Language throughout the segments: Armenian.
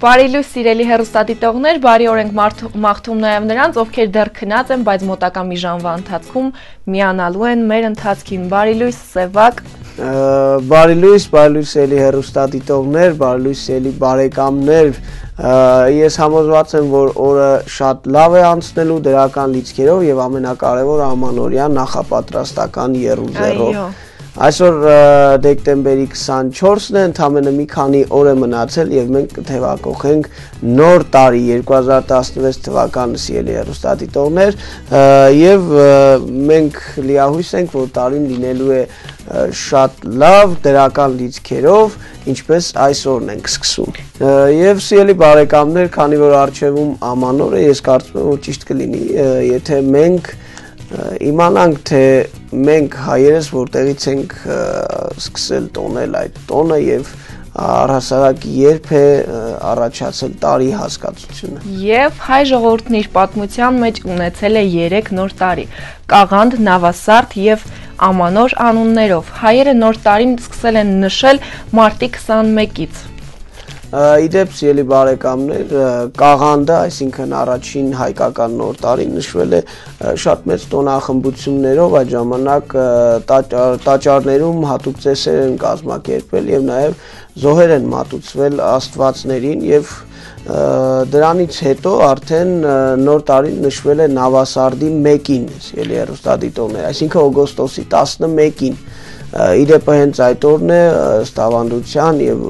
Բարի լույս սիրելի հերոստատիտողներ, բարի օր ենք մաղթում նաև նրանց, ովքեր դեռ քնած են, բայց մոտակա մի ժամվա ընթացքում միանալու են մեր ընթացքին։ Բարի լույս Սևակ։ Բարի լույս, բարի լույս ելի հերոստատիտողներ, բարի լույս ելի բարեկամներ։ Ես համոզված եմ, որ օրը շատ լավ է անցնելու դրական լիցքերով եւ ամենակարևորը ամանորյա նախապատրաստական երուզերով։ Այո Այսօր դեկտեմբերի 24-ն է, ընդամենը մի քանի օր է մնացել եւ մենք կթեվակողենք նոր տարի 2016 թվականը սիրելի հեռուստադիտողներ եւ մենք լիահույս ենք, որ տարին լինելու է շատ լավ դրական լիցքերով, ինչպես այսօրն ենք սկսում։ Եվ սիրելի բարեկամներ, քանի որ արժևում ամանոր է, ես կարծում եմ, որ ճիշտ կլինի, եթե մենք իմանանք թե մենք հայերս որտեղից ենք սկսել տոնել այդ տոնը եւ առհասարակ երբ է առաջացել տարի հասկացությունը։ Եվ հայ ժողովուրդն իր պատմության մեջ ունեցել է 3 նոր տարի՝ Կաղանդ, Նավասարդ եւ Ամանոր անուններով։ Հայերը նոր տարին սկսել են նշել մարտի 21-ից։ Իդեպ սիրելի բարեկամներ, Կաղանդը, այսինքն առաջին հայկական նոր տարին նշվել է շատ մեծ տոնախմբություններով, այդ ժամանակ տաճարներում հատուկ ծեսեր են կազմակերպվել եւ նաեւ զոհեր են մատուցվել աստվածներին եւ դրանից հետո արդեն նոր տարին նշվել է Նավասարդի 1-ին, ելի հերոստադիտողներ, այսինքն օգոստոսի 11-ին իրեպը հենց այդ օրն է ըստ ավանդության եւ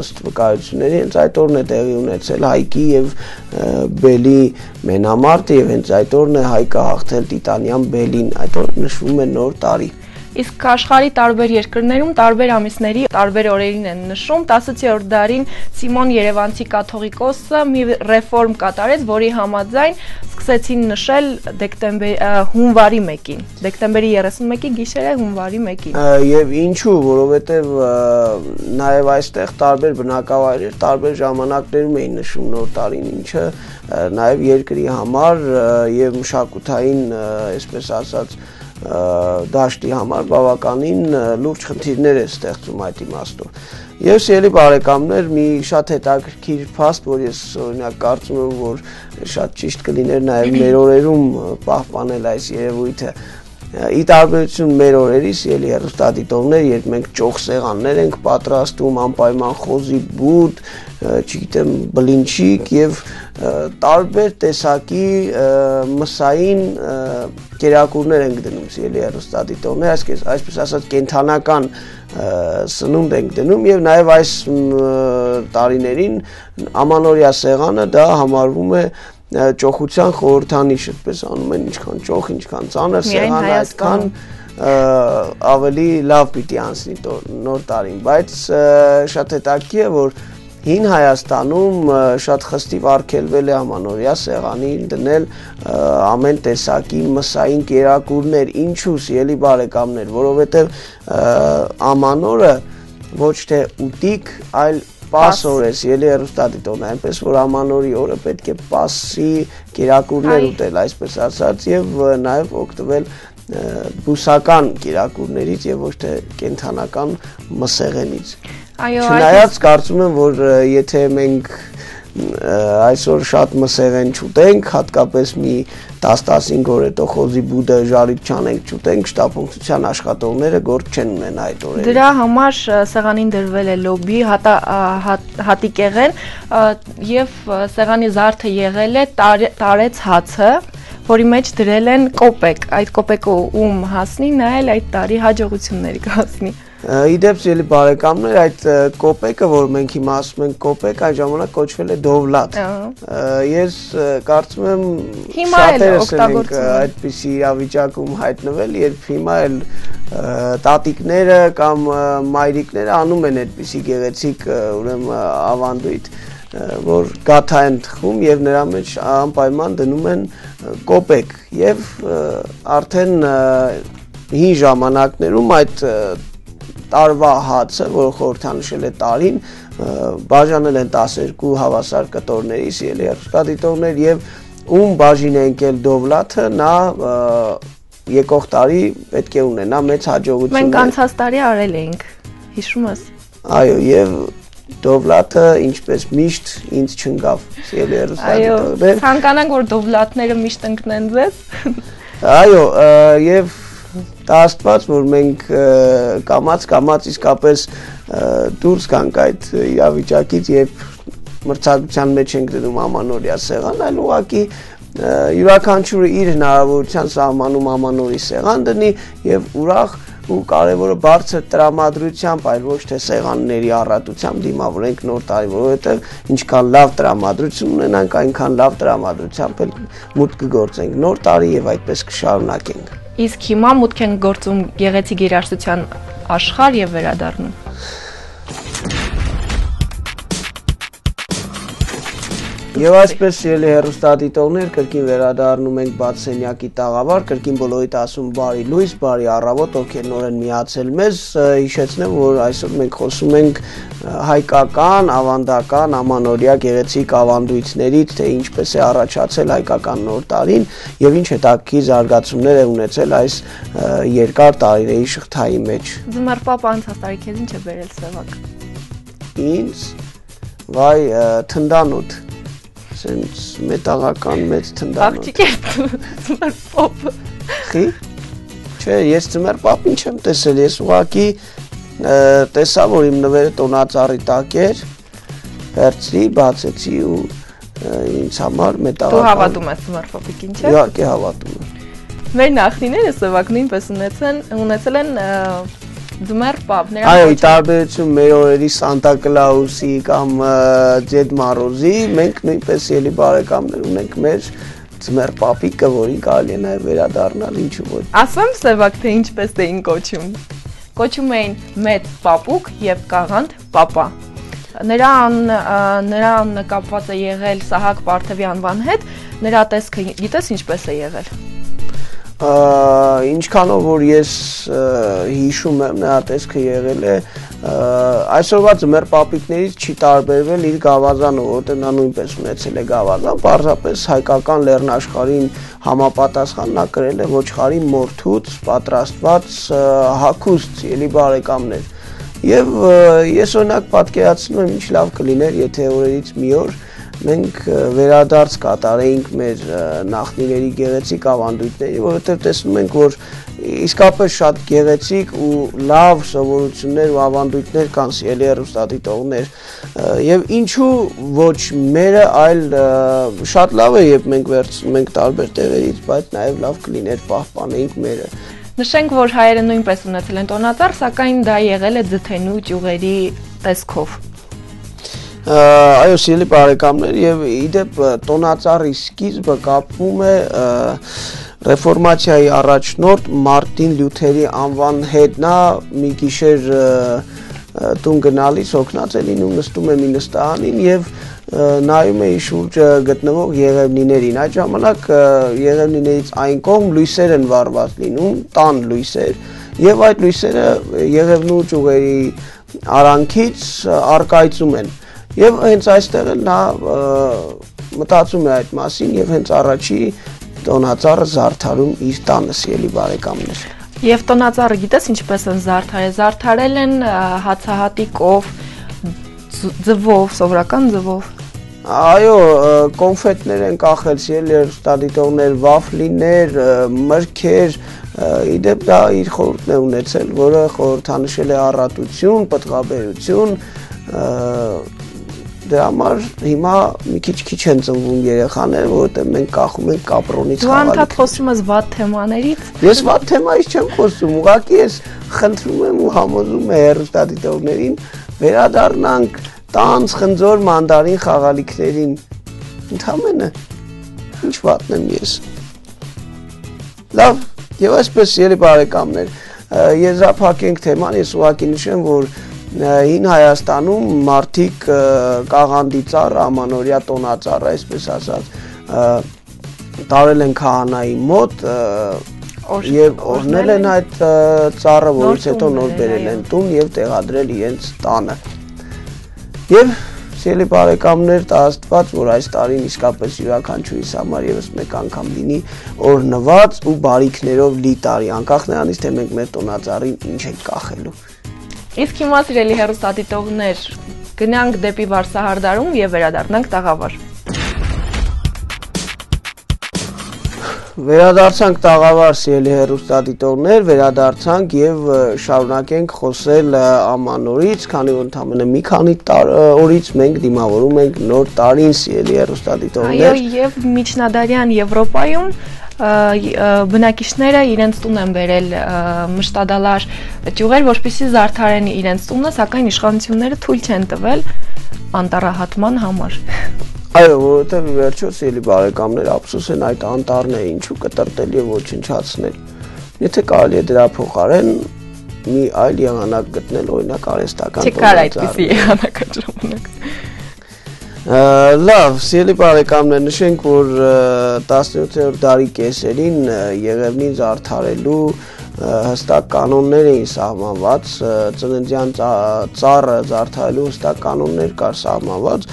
ըստ վկայությունների հենց այդ օրն է տեղի ունեցել Հայկի եւ Բելի մենամարտը եւ հենց այդ օրն է Հայկը հաղթել Տիտանյան Բելին այդ օրը նշվում է նոր տարի Իսկ աշխարի տարբեր երկրներում տարբեր ամիսների տարբեր օրերին են նշում. 10-րդ դարին Սիմոն Երևանցի կաթողիկոսը մի ռեֆորմ կատարեց, որի համաձայն սկսեցին նշել դեկտեմբեր հունվարի 1-ին։ Դեկտեմբերի 31-ի գիշերը հունվարի 1-ին։ Եվ ինչու, որովհետև նաև այստեղ տարբեր բնակավայրեր տարբեր ժամանակներում էին նշում նոր տարին, ինչը նաև երկրի համար եւ մշակութային, այսպես ասած, դաշտի համար բավականին լուրջ խնդիրներ է ստեղծում այդ իմաստով։ Եվ սիրելի բարեկամներ, մի շատ հետաքրքիր փաստ, որ ես օրինակ կարծում եմ, որ շատ ճիշտ կլիներ նաև մեր օրերում պահպանել այս երևույթը, ի տարբերություն մեր օրերից ելի հերոստատիտողներ, երբ մենք ճոխ սեղաններ ենք պատրաստում, անպայման խոզի բուտ, չգիտեմ, բլինչիկ եւ տարբեր տեսակի մսային կերակուրներ ենք դնում ելի հերոստատիտողներ, այսպես այսպես ասած կենթանական սնունդ ենք դնում եւ նաեւ այս տարիներին ամանորյա սեղանը դա համարվում է ճոխության խորհրդանիշ այդպես անում են ինչքան ճոխ, ինչքան ծանր սեղան այդքան ավելի լավ պիտի անցնի նոր տարին, բայց շատ հետաքրքիր է որ Հին Հայաստանում շատ խստիվ արգելվել է ամանորյա սեղանին դնել ամեն տեսակի մսային կերակուրներ, ինչու սիրելի բարեկամներ, որովհետև ամանորը ոչ թե ուտիկ, այլ պասոր ես, ելի հեռուստադիտոն, այնպես որ ամանորի օրը պետք է պասի կերակուրներ ուտել, այսպես ասած, եւ նաեւ օգտվել բուսական կերակուրներից եւ ոչ թե կենթանական մսեղենից։ Այո, Չնայած կարծում եմ, որ եթե մենք այսօր շատ մսեղեն չուտենք, հատկապես մի 10-15 օր հետո խոզի բուդը ժարիտ չանենք չուտենք, շտապունքցության աշխատողները գործ չեն ունենա այդ օրերին։ Դրա համար սեղանին դրվել է լոբի հատիկեղեն եւ սեղանի զարդը եղել է տարեց հացը որի մեջ դրել են կոպեկ։ Այդ կոպեկը ում հասնի, նա էլ այդ տարի հաջողությունների կհասնի։ Իդեպ ելի բարեկամներ, այդ կոպեկը, որ մենք հիմա ասում ենք կոպեկ, այդ ժամանակ կոչվել է դովլատ։ Ես կարծում եմ շատերս ենք այդպիսի իրավիճակում հայտնվել, երբ հիմա էլ տատիկները կամ մայրիկները անում են այդպիսի գեղեցիկ ուրեմն ավանդույթ որ գաթա են թխում եւ նրա մեջ անպայման դնում են կոպեկ եւ արդեն հին ժամանակներում այդ տարվա հացը, որը խորհրդանշել է տարին, բաժանել են 12 հավասար կտորների, սիրելի հեռուստադիտողներ եւ ում բաժին է ընկել դովլաթը, նա եկող տարի պետք է ունենա մեծ հաջողություն։ Մենք անցած տարի արել էինք, հիշում ես։ Այո, եւ Դովլատը ինչպես միշտ ինձ չընկավ։ Սիրելի հերոստատիտողներ։ Այո, ցանկանանք որ դովլատները միշտ ընկնեն ձեզ։ Այո, եւ դա աստված որ մենք կամած կամած իսկապես դուրս գանք այդ իրավիճակից եւ մրցակցության մեջ ենք դնում ամանորյա սեղան, այլ ուղղակի յուրաքանչյուրը իր հնարավորության սահմանում ամանորի սեղան դնի եւ ուրախ ու կարևորը բարձր տրամադրությամբ, այլ ոչ թե սեղանների առատությամբ դիմավորենք նոր տարի, որովհետեւ ինչքան լավ տրամադրություն ունենանք, այնքան լավ տրամադրությամբ էլ մուտք կգործենք նոր տարի եւ այդպես կշարունակենք։ Իսկ հիմա մուտք են գործում գեղեցիկ երաժշտության աշխարհ եւ վերադառնում։ Եվ այսպես ելի հերոստատիտողներ կրկին վերադառնում ենք բաց սենյակի տաղավար, կրկին բոլորիդ ասում բարի լույս, բարի առավոտ, ովքեր նոր են միացել մեզ, հիշեցնեմ, որ այսօր մենք խոսում ենք հայկական, ավանդական, ամանորյա գեղեցիկ ավանդույթներից, թե ինչպես է առաջացել հայկական նոր տարին եւ ինչ հետաքրքիր զարգացումներ է ունեցել այս երկար տարիների շղթայի մեջ։ Ձմեռ պապ անցած տարի քեզ ինչ է բերել սևակ։ Ինձ վայ թնդանոթ սենց մետաղական մեծ թնդանոթ։ Աղջիկ է ծմեր պապ։ Խի։ Չէ, ես ծմեր պապին չեմ տեսել, ես ուղակի տեսա, որ իմ նվերը տոնածառի տակ էր, վերցրի, բացեցի ու ինձ համար մետաղական։ Դու հավատում ես ծմեր պապիկին, չէ՞։ Իհարկե հավատում եմ։ Մեր նախնիները սևակ նույնպես ունեցան ունեցել են Ձմեռ պապ, նրա Այո, ի տարբերություն մեր օրերի Սանտա Կլաուսի կամ Ձեդ Մարոզի, մենք նույնպես ելի բարեկամներ ունենք մեր Ձմեռ պապիկը, որին կարելի է նաև վերադառնալ, ինչու ոչ։ Ասեմ Սևակ, թե ինչպես էին կոչում։ Կոչում էին մեծ պապուկ եւ կաղանդ պապա։ Նրա նրա նկապված է եղել Սահակ Պարթևի անվան հետ, նրա տեսքը գիտես ինչպես է եղել ինչքանով որ ես հիշում եմ նրա տեսքը եղել է այսօրվա ձմեռ պապիկներից չի տարբերվել իր գավազանը, որտեղ նա նույնպես ունեցել է գավազան, պարզապես հայկական լեռնաշխարհին համապատասխան նա կրել է ոչխարի մորթուց պատրաստված հակուստ, ելի բարեկամներ։ Եվ ես օրինակ պատկերացնում եմ ինչ լավ կլիներ, եթե օրերից մի օր մենք վերադարձ կատարեինք մեր նախնիների գեղեցիկ ավանդույթների, որովհետև տեսնում ենք, որ իսկապես շատ գեղեցիկ ու լավ սովորություններ ու ավանդույթներ կան սիրելի հեռուստադիտողներ եւ ինչու ոչ մերը այլ շատ լավ է երբ մենք վերցնում ենք տարբեր տեղերից բայց նաեւ լավ կլիներ պահպանենք մերը Նշենք, որ հայերը նույնպես ունեցել են տոնածառ, սակայն դա եղել է ձթենու ճյուղերի տեսքով այո սիրելի բարեկամներ եւ իդեպ տոնածառի սկիզբը կապվում է ռեֆորմացիայի առաջնորդ Մարտին Լյութերի անվան հետ նա մի գիշեր տուն գնալիս օգնած է լինում նստում է մի նստարանին եւ նայում է իր շուրջը գտնվող եղևնիներին այդ ժամանակ եղևնիներից այն կողմ լույսեր են վառված լինում տան լույսեր եւ այդ լույսերը եղևնու ճյուղերի արանքից արկայծում են Եվ հենց այստեղ էլ նա մտածում է այդ մասին եւ հենց առաջի տոնածառը զարդարում իր տանը սիրելի բարեկամներ։ Եվ տոնածառը գիտես ինչպես են զարդարել։ Զարդարել են հացահատիկով, ձվով, սովորական ձվով։ Այո, կոնֆետներ են կախել, սիրելի ստադիտողներ, վաֆլիներ, մրգեր, իդեպ դա իր խորհուրդն է ունեցել, որը խորհրդանշել է առատություն, պտղաբերություն, Դրա համար հիմա մի քիչ-քիչ են ծնվում երեխաներ, որովհետև մենք կախում ենք կապրոնից խաղալիք։ Դու անդադ խոսում ես վատ թեմաներից։ Ես վատ թեմայից չեմ խոսում, ուղղակի ես խնդրում եմ ու համոզում եմ հերոստատիտողներին վերադառնանք տանց խնձոր մանդարին խաղալիքներին։ Ընդհանրապես ինչ վատն եմ ես։ Լավ, եւ այսպես ելի բարեկամներ, եզրափակենք թեման, ես ուղղակի նշեմ, որ հին Հայաստանում մարդիկ կաղանդի ծառ, ամանորյա տոնածառ, այսպես ասած, տարել են քահանայի մոտ եւ օրնել են այդ ծառը, որից հետո նոր բերել են տուն եւ տեղադրել իրենց տանը։ Եվ Սիրելի բարեկամներ, տա Աստված, որ այս տարին իսկապես յուրաքանչյուրիս համար եւս մեկ անգամ լինի օրնված ու բարիքներով լի տարի, անկախ նրանից թե մենք մեր տոնածառին ինչ ենք կախելու։ Իսկ հիմա սիրելի հերոստատիտողներ, Գնանք դեպի Վարսահարդարում եւ վերադառնանք տաղավար։ Վերադարձանք տաղավար սիրելի հերոստատիտողներ, վերադարձանք եւ շարունակենք խոսել ամանորից, քանի որ ընդամենը մի քանի օրից մենք դիմավորում ենք նոր տարին սիրելի հերոստատիտողներ։ Այո, եւ միջնադարյան Եվրոպայում բնակիչները իրենց տուն են բերել մշտադալար ճյուղեր, որպեսզի զարդարեն իրենց տունը, սակայն իշխանությունները թույլ չեն տվել անտառահատման համար։ Այո, որովհետև վերջոց ելի բարեկամներ ափսոս են այդ անտառները ինչու կտրտել եւ ոչնչացնել։ Եթե կարելի է դրա փոխարեն մի այլ եղանակ գտնել, օրինակ արհեստական Չկար այդպիսի եղանակ ժամանակ։ Լավ, սիրելի բարեկամներ, նշենք, որ 17-րդ դարի կեսերին Եղևնին զարդարելու հստակ կանոններ էին սահմանված, ծննդյան ծառը զարդարելու հստակ կանոններ կար սահմանված,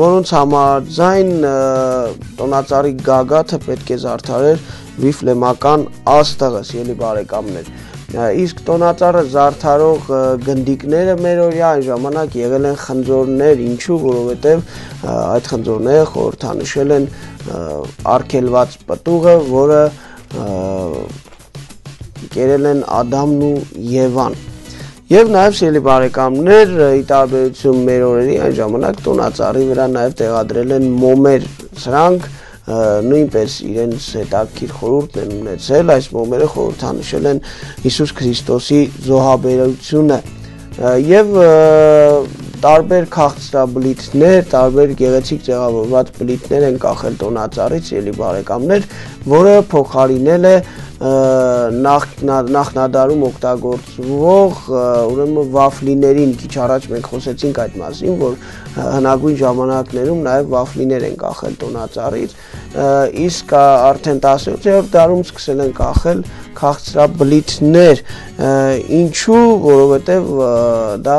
որոնց համաձայն տոնածառի գագաթը պետք է զարդարեր վիֆլեմական աստղը, սիրելի բարեկամներ իսկ տոնածառը զարդարող գնդիկները մեր օրյա այն ժամանակ եղել են խնձորներ, ինչու, որովհետև այդ խնձորները խորհրդանշել են արգելված պտուղը, որը կերել են Ադամն ու Եվան։ Եվ նաև սիրելի բարեկամներ, ի տարբերություն մեր օրերի այն ժամանակ տոնածառի վրա նաև տեղադրել են մոմեր։ Սրանք նույնպես իրենց հետաքրքիր խորհուրդ են ունեցել, այս մոմերը խորհրդանշել են Հիսուս Քրիստոսի զոհաբերությունը եւ տարբեր քաղցրաբլիթներ, տարբեր գեղեցիկ ձևավորված բլիթներ են կախել տոնածառից, ելի բարեկամներ, որը փոխարինել է նախ նախնադարում օգտագործվող ուրեմն վաֆլիներին քիչ առաջ մենք խոսեցինք այդ մասին, որ հնագույն ժամանակներում նաև վաֆլիներ են կախել տոնածառից, իսկ արդեն 17-րդ դարում սկսել են կախել քաղցրաբլիթներ, ինչու, որովհետև դա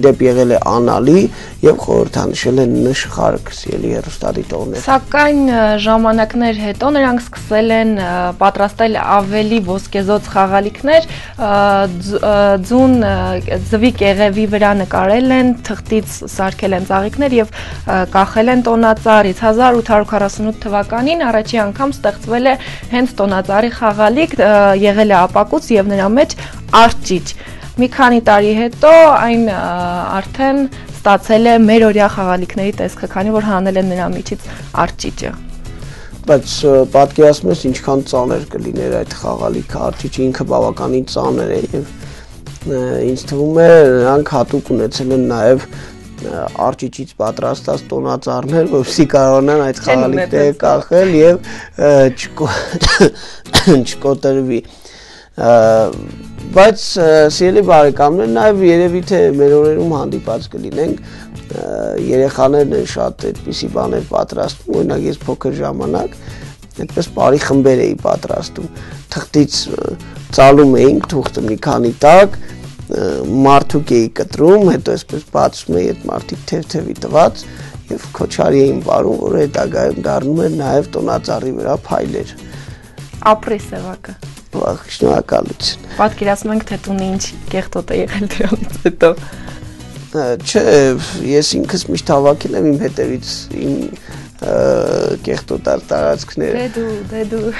իդեպ եղել է անալի եւ խորհրդանշել են նշխարք սիրելի հերոստատիտողներ։ Սակայն ժամանակներ հետո նրանք սկսել են պատրաստել ավելի ոսկեզոծ խաղալիքներ, ձուն ձվի կեղևի վրա նկարել են, թղթից սարքել են ծաղիկներ եւ կախել են տոնածառից 1848 թվականին առաջի անգամ ստեղծվել է հենց տոնածառի խաղալիք, եղել է ապակուց եւ նրա մեջ արճիճ։ Մի քանի տարի հետո այն արդեն ստացել է մեր օրյա խաղալիքների տեսքը, քանի որ հանել են նրա միջից արճիճը բայց պատկերացնում ես ինչքան ծանր կլիներ այդ խաղալիքը արճիճը ինքը բավականին ծանր է եւ ինձ թվում է նրանք հատուկ ունեցել են նաեւ արճիճից պատրաստած տոնածառներ, որովհետեւ կարողանան այդ խաղալիքները կախել եւ չկոտրվի բայց սիրելի բարեկամներ նաև երևի թե մեր օրերում հանդիպած կլինենք երեխաներն են շատ այդպիսի բաներ պատրաստում օրինակ ես փոքր ժամանակ այդպես բարի խմբեր էի պատրաստում թղթից ծալում էինք թուղթը մի քանի տակ մարդուկ էի կտրում հետո այսպես բացում էի այդ մարդիկ թեթևի տված եւ քոչարի էին բարում որ հետագայում դառնում էր նաև տոնածառի վրա փայլեր ապրի սևակը Վաղ շնորհակալություն։ Պատկերացնում ենք թե տունը ինչ կեղտոտ է եղել դրանից հետո։ Չէ, ես ինքս միշտ հավաքել եմ իմ հետևից իմ կեղտոտար տարածքները։ Դե դու, դե դու։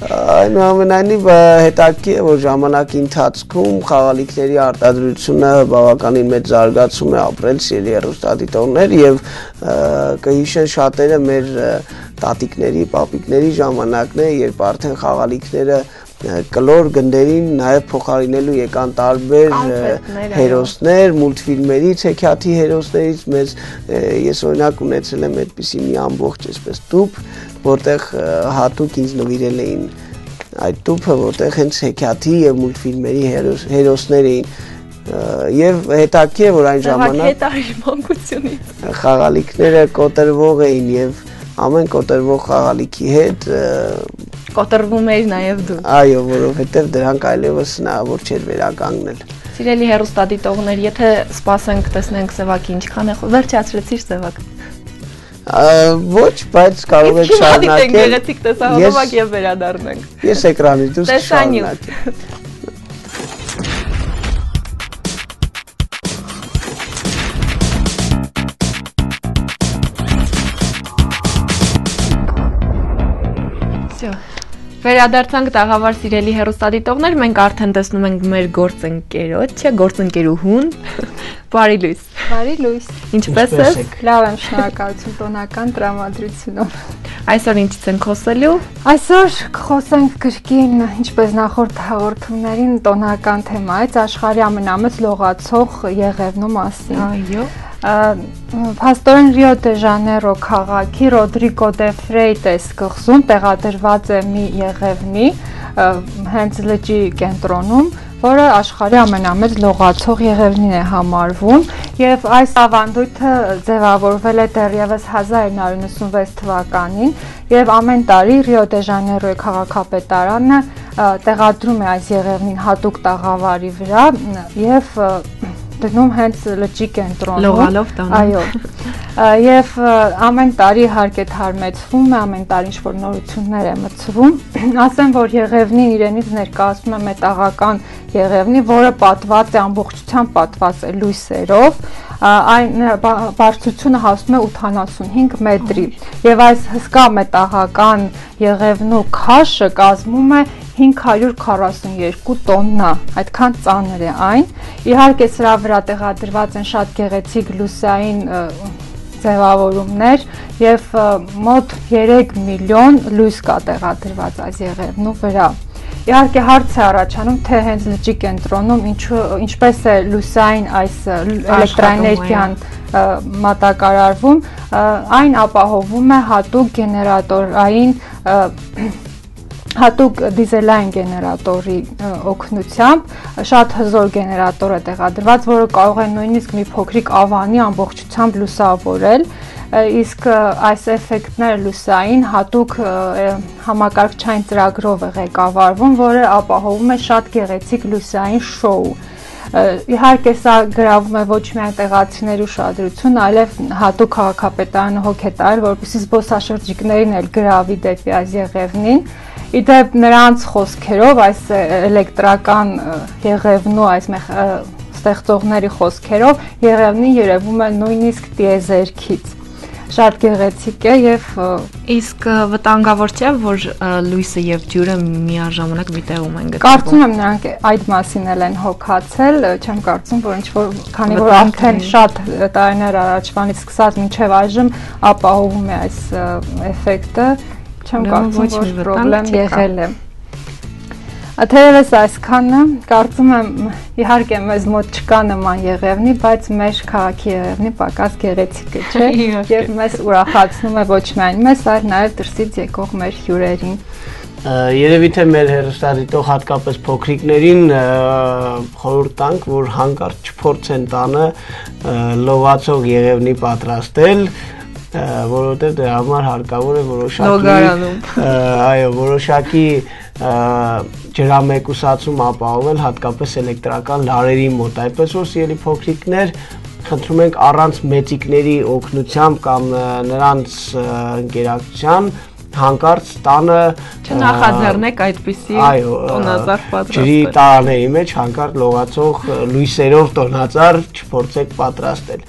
Այնուամենայնիվ հետաքրքիր է, որ ժամանակի ընթացքում խաղալիքների արտադրությունը բավականին մեծ զարգացում է ապրել սիրելի հեռուստադիտողներ եւ կհիշեն շատերը մեր տատիկների, պապիկների ժամանակն է, երբ արդեն խաղալիքները կլոր գնդերին նաև փոխարինելու եկան տարբեր հերոսներ, մուլտֆիլմերից, հեքիաթի հերոսներից մեզ ես օրինակ ունեցել եմ այդպիսի մի ամբողջ այսպես տուփ, որտեղ հատուկ ինձ նվիրել էին այդ տուփը, որտեղ հենց հեքիաթի եւ մուլտֆիլմերի հերոս, հերոսներ էին եւ հետաքրքիր է որ այն ժամանակ հետարի մանկությունից խաղալիքները կոտրվող էին եւ ամեն կոտրվող խաղալիքի հետ կոտրվում էր նաև դու։ Այո, որովհետև դրանք այլևս հնարավոր չէր վերականգնել։ Սիրելի հերոստատիտողներ, եթե սպասենք տեսնենք Սևակի ինչքան է, վերջացրեցիր Սևակ։ Ոչ, բայց կարող եք շարունակել։ Գեղեցիկ տեսահոլովակ եւ վերադառնանք։ Ես էկրանից դուրս շարունակեմ։ Վերադարձանք տաղավար սիրելի հերոստատիտողներ, մենք արդեն տեսնում ենք մեր գործընկերոջը, գործընկերուհուն։ Բարի լույս։ Բարի լույս։ Ինչպե՞ս ես։ Լավ եմ, շնորհակալություն տոնական տրամադրությունով։ Այսօր ինչից ենք խոսելու։ Այսօր կխոսենք կրկին, ինչպես նախորդ հաղորդումներին տոնական թեմայից, աշխարհի ամենամեծ լողացող Եղևնու մասին։ Այո։ Փաստորեն Ռիո դե Ժանեյրո քաղաքի Ռոդրիգո դե Ֆրեյտես կղզում տեղադրված է մի եղևնի հենց լճի կենտրոնում, որը աշխարհի ամենամեծ լողացող եղևնին է համարվում եւ այս ավանդույթը ձևավորվել է դեռևս 1996 թվականին եւ ամեն տարի Ռիո դե Ժանեյրոյի քաղաքապետարանը տեղադրում է այս եղևնին հատուկ տաղավարի վրա եւ դնում հենց լճի կենտրոնում։ Լողալով տանում։ Այո։ Եվ ամեն տարի հարկ է թարմեցվում, ամեն տարի ինչ-որ նորություններ է մցվում։ Ասեմ, որ Եղևնին իրենից ներկայացնում է մետաղական Եղևնի, որը պատված է ամբողջությամբ պատված է լույսերով այն բարձրությունը հասնում է 85 մետրի եւ այս հսկա մետաղական եղևնու քաշը կազմում է 542 տոննա, այդքան ծանր է այն։ Իհարկե սրա վրա տեղադրված են շատ գեղեցիկ լուսային ձևավորումներ եւ մոտ 3 միլիոն լույս կա տեղադրված այս եղևնու վրա։ Իհարկե հարց է առաջանում, թե հենց լճի կենտրոնում ինչու ինչպես է լուսային այս էլեկտրաէներգիան մատակարարվում, այն ապահովում է հատուկ գեներատորային հատուկ դիզելային գեներատորի օգնությամբ շատ հզոր գեներատոր է տեղադրված, որը կարող է նույնիսկ մի փոքրիկ ավանի ամբողջությամբ լուսավորել իսկ այս էֆեկտները լուսային հատուկ համակարգչային ծրագրով է ղեկավարվում, որը ապահովում է շատ գեղեցիկ լուսային շոու իհարկե սա գրավում է ոչ միայն տեղացիների ուշադրություն, այլև հատուկ քաղաքապետարանը հոգ է տարել, որպեսզի զբոսաշրջիկներին էլ գրավի դեպի այս եղևնին Իդեպ նրանց խոսքերով այս էլեկտրական եղևնու այս ստեղծողների խոսքերով եղևնին երևում է նույնիսկ տիեզերքից շատ գեղեցիկ է եւ իսկ վտանգավոր չէ որ լույսը եւ ջուրը միաժամանակ մի տեղում են գտնվում Կարծում եմ նրանք այդ մասին էլ են հոգացել, չեմ կարծում որ ինչ որ քանի որ արդեն շատ տարիներ առաջվանից սկսած մինչեւ այժմ ապահովում է այս էֆեկտը չեմ կարծում որ խնդրեմ եղել է։ Թերևս այսքանը, կարծում եմ իհարկե մեզ մոտ չկա նման եղևնի, բայց մեր քաղաքի եղևնի պակաս գեղեցիկ է, չէ՞։ Եվ մեզ ուրախացնում է ոչ միայն մեզ, այլ նաև դրսից եկող մեր հյուրերին։ Երևի թե մեր հերոստատիտող հատկապես փոքրիկներին խորհուրդ տանք, որ հանկարծ չփորձեն տանը լողացող եղևնի պատրաստել, որովհետև դրա համար հարկավոր է որոշակի այո, որոշակի ջրամեկուսացում ապահովել հատկապես էլեկտրական լարերի մոտ։ Այդպես որ սիրելի փոքրիկներ, խնդրում ենք առանց մեծիկների օգնությամբ կամ նրանց ընկերակցության հանկարծ տանը չնախաձեռնեք այդպիսի տոնածառ պատրաստել։ Ջրի տարաների մեջ հանկարծ լողացող լույսերով տոնածառ չփորձեք պատրաստել։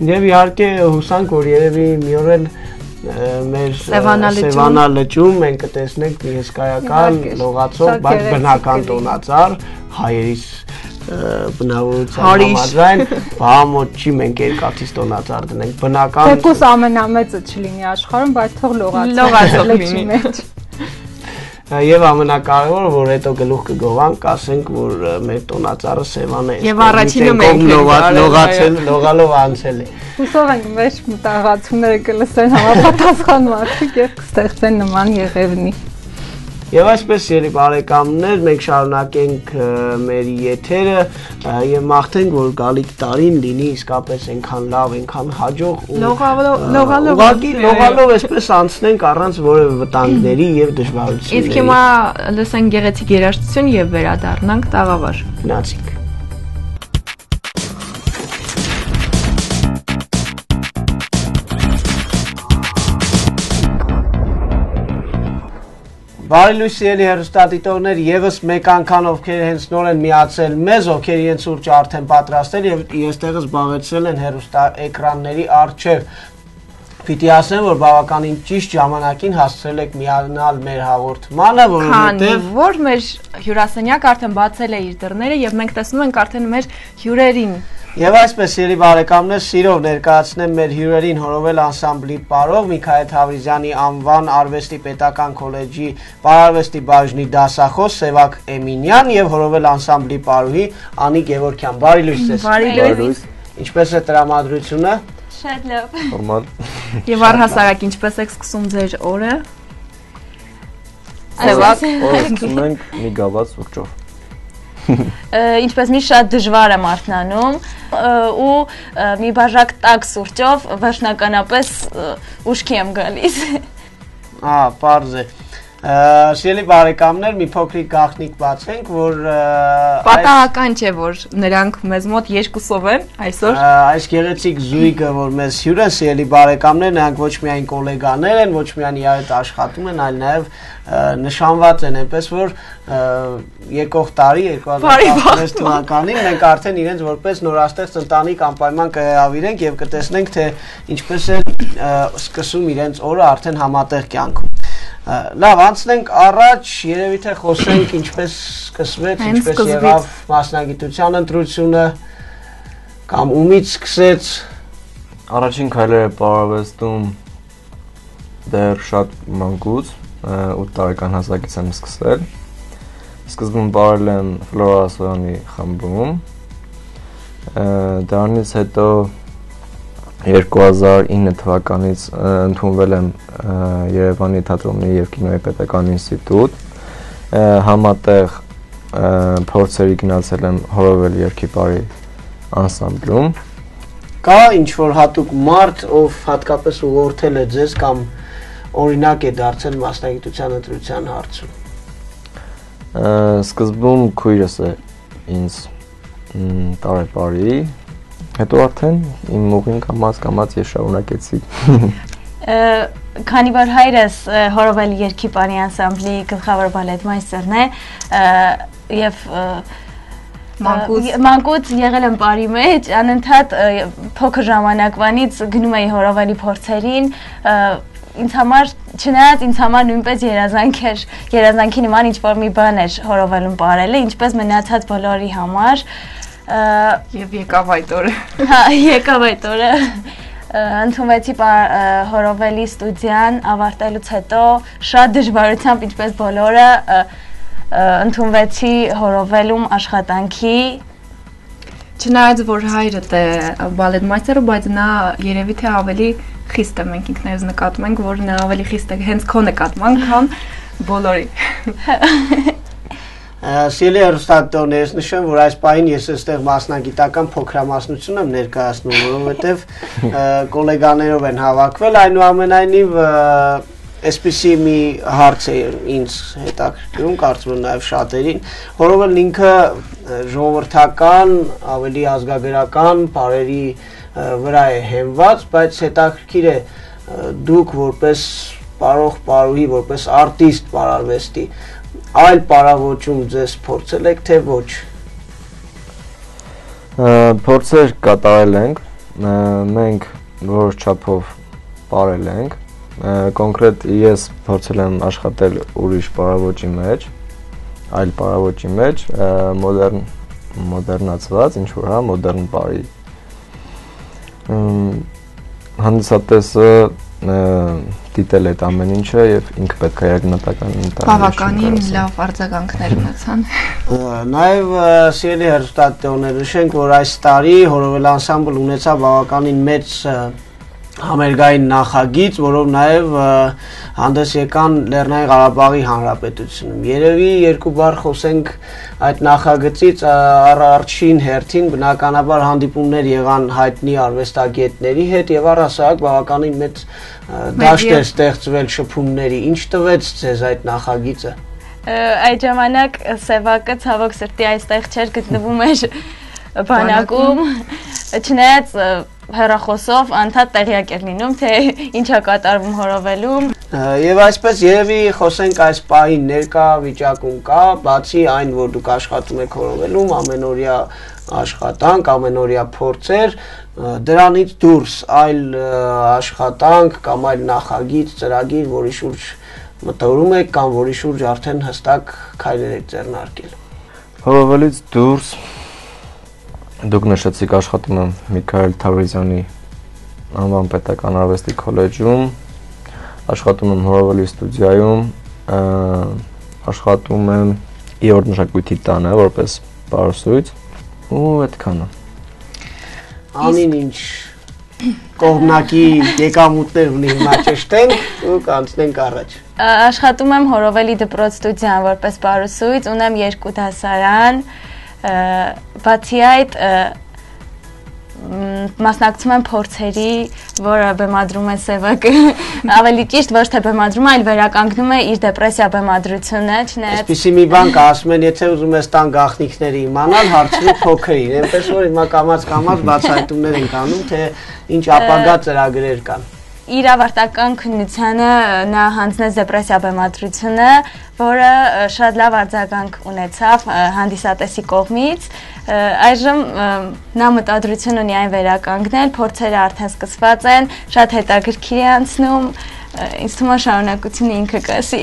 Եվ իհարկե հուսանք, որ երևի մի օր էլ մեր Սևանա լճում մենք կտեսնենք մի հսկայական լողացող, բայց բնական տոնածառ հայերիս բնավորության համաձայն բամոտ չի մենք երկաթից տոնածառ դնենք բնական Թեկուս ամենամեծը չլինի աշխարհում, բայց թող լողացող լճի մեջ Եվ ամենակարևորը, որ հետո գլուխ կգովանք, ասենք, որ մեր տոնածառը Սևանը է։ Եվ առաջինը մենք լողացել, լողալով անցել է։ Հուսով ենք մեր մտահղացումները կլսեն համապատասխան մարդիկ եւ կստեղծեն նման եղևնի։ Եվ այսպես ելի բարեկամներ, մենք շարունակենք մեր եթերը եւ մաղթենք, որ գալիք տարին լինի իսկապես այնքան լավ, այնքան հաջող ու լողալով ուղղակի լողալով այսպես անցնենք առանց որևէ վտանգների եւ դժվարությունների։ Իսկ հիմա լսենք գեղեցիկ երաժշտություն եւ վերադառնանք տաղավար։ Գնացինք։ Բարի լույս սիրելի հերոստատիտողներ, եւս մեկ անգամ ովքեր հենց նոր են միացել մեզ, ովքեր իրենց սուրճը արդեն պատրաստել եւ տեղը զբաղեցրել են հերոստա էկրանների առջև։ Պիտի ասեմ, որ բավականին ճիշտ ժամանակին հասցրել եք միանալ մեր հաղորդմանը, որովհետև որ մեր հյուրասենյակ արդեն բացել է իր դռները եւ մենք տեսնում ենք արդեն մեր հյուրերին Եվ այսպես ելի բարեկամներ, սիրով ներկայացնեմ մեր հյուրերին հորովել անսամբլի պարող Միքայել Թավրիզյանի անվան Արվեստի Պետական քոլեջի Պարարվեստի բաժնի դասախոս Սևակ Էմինյան եւ հորովել անսամբլի պարուհի Անի Գևորքյան։ Բարի լույս ձեզ։ Բարի լույս։ Ինչպես է տրամադրությունը։ Շատ լավ։ Նորմալ։ Եվ առհասարակ ինչպես եք սկսում ձեր օրը։ Սևակ, օրը սկսում ենք մի գավաթ սուրճով ինչպես մի շատ դժվար եմ արթնանում ու մի բաժակ տաք սուրճով վերջնականապես ուշքի եմ գալիս։ Ահա, པարզ է։ Սիրելի բարեկամներ, մի փոքրիկ գաղտնիք բացենք, որ պատահական չէ, որ նրանք մեզ մոտ երկուսով են այսօր։ Այս գեղեցիկ զույգը, որ մեզ հյուր են, սիրելի բարեկամներ, նրանք ոչ միայն գոլեգաներ են, ոչ միայն իրար հետ աշխատում են, այլ նաև նշանված են, այնպես որ եկող տարի 2016 թվականին մենք արդեն իրենց որպես նորաստեղծ ընտանիք անպայման կհավիրենք եւ կտեսնենք թե ինչպես է սկսում իրենց օրը արդեն համատեղ կյանքում։ Լավ, անցնենք առաջ, երևի թե խոսենք ինչպես սկսվեց, ինչպես եղավ մասնագիտության ընտրությունը կամ ումից սկսեց։ Առաջին քայլերը պարավեստում դեռ շատ մանկուց 8 տարեկան հասակից եմ սկսել։ Սկզբում բարել եմ Ֆլորա Սոյանի խմբում։ Դրանից հետո 2009 թվականից ընդունվել եմ Երևանի թատրոնի եւ կինոյի պետական ինստիտուտ համատեղ փորձերի գնացել եմ հորովել երկի բարի անսամբլում կա ինչ որ հատուկ մարդ ով հատկապես ուղղորդել է ձեզ կամ օրինակ է դարձել մասնագիտության ընտրության հարցում սկզբում քույրս է ինձ տարեպարի Հետո արդեն իմ մողին կամած կամած ես շարունակեցի։ Քանի որ հայրս հորովել երկի պանի անսամբլի գլխավոր բալետմայստերն է եւ մանկուց մանկուց եղել եմ բարի մեջ, անընդհատ փոքր ժամանակվանից գնում էի հորովելի փորձերին, ինձ համար չնայած ինձ համար նույնպես երազանք էր, երազանքի նման ինչ որ մի բան էր հորովելուն բարելը, ինչպես մնացած բոլորի համար, եւ եկավ այդ օրը։ Հա, եկավ այդ օրը ընդունվեցի հորովելի ստուդիան ավարտելուց հետո շատ դժվարությամբ ինչպես բոլորը ընդունվեցի հորովելում աշխատանքի չնայած որ հայրդ է բալետմայստերը, բայց նա երևի թե ավելի խիստ է մենք ինքներս նկատում ենք, որ նա ավելի խիստ է հենց քո նկատմամբ, քան բոլորի։ Սիրելի հեռուստատիտողներ, նշեմ, որ այս պահին ես այստեղ մասնագիտական փոքրամասնություն եմ ներկայացնում, որովհետև գոլեգաներով են հավաքվել, այնուամենայնիվ այսպեսի մի հարց է ինձ հետաքրքրում, կարծում եմ նաև շատերին, որովհետև ինքը ժողովրդական, ավելի ազգագրական բարերի վրա է հենված, բայց հետաքրքիր է դուք որպես պարող պարուհի, որպես արտիստ պարարվեստի այլ պարավոճում ձեզ փորձել եք թե ոչ։ Փորձեր կատարել ենք, մենք որոշ չափով բարել ենք։ Կոնկրետ ես փորձել եմ աշխատել ուրիշ պարավոճի մեջ, այլ պարավոճի մեջ, մոդեռն մոդեռնացված, ինչ որ հա, մոդեռն բարի։ Հանդիսատեսը դիտել այդ ամեն ինչը եւ ինքը պետք է երգնատական ընտանիք բավականին լավ արձագանքներ ունեցան նաեւ սիրելի հերոստատիոներ նշենք որ այս տարի հորովել անսամբլ ունեցավ բավականին մեծ համերգային նախագիծ, որով նաև հանդես եկան Լեռնային Ղարաբաղի Հանրապետությունում։ Երևի երկու բառ խոսենք այդ նախագծից առաջին հերթին բնականաբար հանդիպումներ եղան հայտնի արվեստագետների հետ եւ առհասարակ բավականին մեծ դաշտ է ստեղծվել շփումների։ Ինչ տվեց ձեզ այդ նախագիծը։ Այդ ժամանակ Սևակը ցավոք սրտի այստեղ չէր գտնվում էր բանակում չնայած հերախոսով անդադ տեղյակ էր լինում, թե ինչա կատարվում հորովելում։ Եվ այսպես երևի խոսենք այս պահին ներկա վիճակում կա, բացի այն, որ դուք աշխատում եք հորովելում, ամենօրյա աշխատանք, ամենօրյա փորձեր, դրանից դուրս այլ աշխատանք կամ այլ նախագիծ, ծրագիր, որի շուրջ մտորում եք կամ որի շուրջ արդեն հստակ քայլեր եք ձեռնարկել։ Հավելից դուրս դուք նշեցիք աշխատում եմ Միքայել Թավրիզյանի անվան պետական արվեստի քոլեջում, աշխատում եմ Հորովելի ստուդիայում, աշխատում եմ Իորդ մշակույթի տանը որպես բարուսույց ու այդքանը։ Անին ինչ կողմնակի եկամուտներ ունի հիմա ճշտենք ու կանցնենք առաջ։ Աշխատում եմ Հորովելի դպրոց ստուդիան որպես բարուսույց, ունեմ երկու դասարան, բացի այդ մասնակցում եմ փորձերի, որը բեմադրում է Սևակը, ավելի ճիշտ ոչ թե բեմադրում, այլ վերականգնում է իր դեպրեսիա բեմադրությունը, չնայած Այսպեսի մի բան կա, ասում են, եթե ուզում ես տան գաղտնիքների իմանալ, հարցրու փոքրին, այնպես որ հիմա կամած կամած բացահայտումներ ենք անում, թե ինչ ապագա ծրագրեր կան իր ավարտական քննությանը նա հանձնեց դեպրեսիա բեմադրությունը, որը շատ լավ արձագանք ունեցավ հանդիսատեսի կողմից։ Այժմ նա մտադրություն ունի այն վերականգնել, փորձերը արդեն սկսված են, շատ հետաքրքիր է անցնում, ինձ թվում է շարունակությունը ինքը կասի։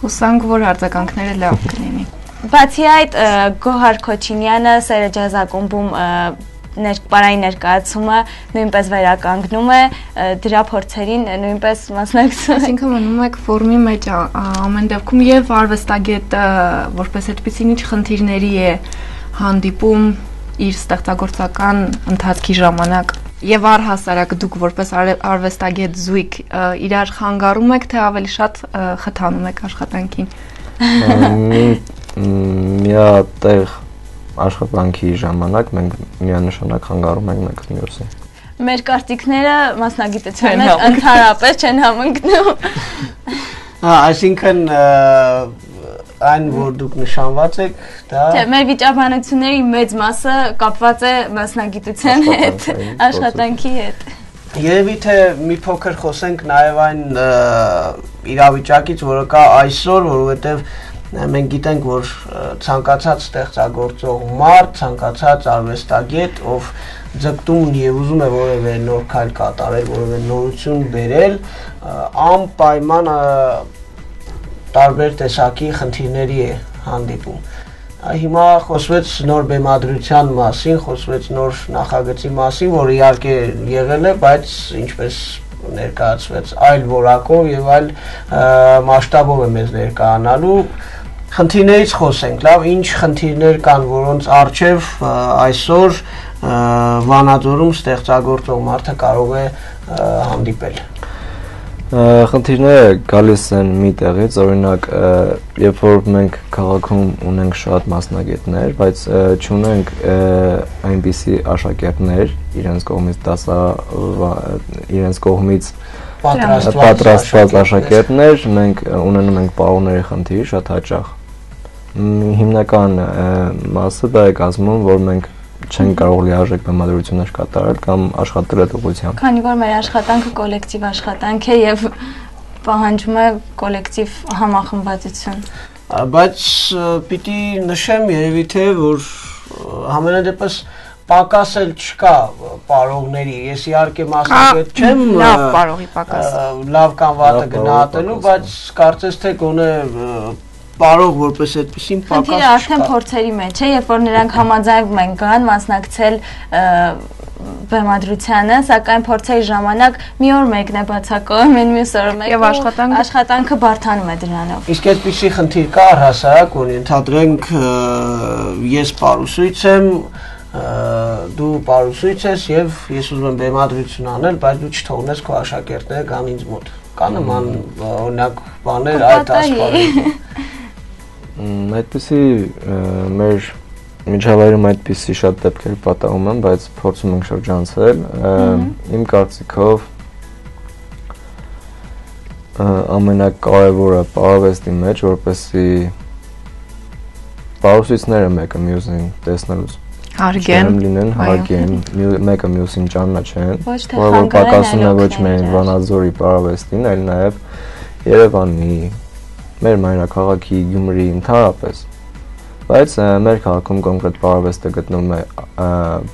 Հուսանք, որ արձագանքները լավ կլինի։ Բացի այդ, Գոհար Քոչինյանը Սերը ջազակումբում ներկայային ներկայացումը նույնպես վերականգնում է դրա փորձերին նույնպես մասնակցում։ Այսինքն մնում եք ֆորումի մեջ ամեն դեպքում եւ արվեստագետը որպես այդպեսին ինչ խնդիրների է հանդիպում իր ստեղծագործական ընթացքի ժամանակ եւ առհասարակ դուք որպես արվեստագետ զույգ իրար խանգարում եք թե ավելի շատ խթանում եք աշխատանքին միատեղ աշխատանքի ժամանակ մենք միանշանակ խանգարում ենք մեկ մյուսին։ Մեր կարծիքները մասնագիտությանը ընդհանրապես չեն համընկնում։ Հա, այսինքն այն որ դուք նշանված եք, դա Չէ, մեր վիճաբանությունների մեծ մասը կապված է մասնագիտության հետ, աշխատանքի հետ։ Երևի թե մի փոքր խոսենք նաև այն իրավիճակից, որը կա այսօր, որովհետև մենք գիտենք, որ ցանկացած ստեղծագործող մարդ, ցանկացած արվեստագետ, ով ձգտում ունի եւ ուզում է որևէ նոր քայլ կատարել, որևէ նորություն բերել, անպայման տարբեր տեսակի խնդիրների է հանդիպում։ Հիմա խոսվեց նոր բեմադրության մասին, խոսվեց նոր նախագծի մասին, որը իհարկե եղել է, բայց ինչպես ներկայացվեց այլ որակով եւ այլ մասշտաբով է մեզ ներկայանալու խնդիրներից խոսենք, լավ, ինչ խնդիրներ կան, որոնց արժև այսօր Վանաձորում ստեղծագործող մարդը կարող է հանդիպել։ Խնդիրները գալիս են մի տեղից, օրինակ, երբ որ մենք քաղաքում ունենք շատ մասնագետներ, բայց չունենք այնպիսի աշակերտներ իրենց կողմից դասա իրենց կողմից պատրաստված աշակերտներ, մենք ունենում ենք պարողների խնդիր շատ հաճախ հիմնական մասը դա է կազմում, որ մենք չեն կարող լիարժեք բեմադրություններ կատարել կամ աշխատել այդ ուղղությամբ։ Քանի որ մեր աշխատանքը կոլեկտիվ աշխատանք է եւ պահանջում է կոլեկտիվ համախմբվածություն։ Բայց պիտի նշեմ երևի թե որ համենայնդեպս պակաս էլ չկա պարողների։ Ես իհարկե մասնակից չեմ լավ պարողի պակաս։ Լավ կամ վատը գնահատելու, բայց կարծես թե գոնե բարող որպես այդպեսին պակաս Խնդիրը արդեն փորձերի մեջ է, երբ որ նրանք համաձայնվում են կան մասնակցել բեմադրությանը, սակայն փորձերի ժամանակ մի օր մեկն է բացակայում, այն մյուս օրը մեկը եւ աշխատանքը? աշխատանքը բարթանում է դրանով։ Իսկ այդպեսի խնդիր կա առհասարակ, որ ընդհանրենք ես պարուսույց եմ, դու պարուսույց ես եւ ես ուզում եմ բեմադրություն անել, բայց դու չթողնես քո աշակերտները կան ինձ մոտ։ Կա նման օրինակ բաներ այդ ասպարեզում այդպեսի մեր միջավայրում այդպեսի շատ դեպքեր պատահում են, բայց փորձում ենք շրջանցել։ Իմ կարծիքով ամենակարևորը պարավեստի մեջ, որպեսի պարուսույցները մեկը մյուսին տեսնելուց հարգեն լինեն, հարգեն, մեկը մյուսին ճանաչեն, որը պակասում է ոչ միայն Վանաձորի պարավեստին, այլ նաև Երևանի, մեր մայրաքաղաքի Գյումրի ընդհանրապես բայց մեր քաղաքում կոնկրետ պարավեստը գտնվում է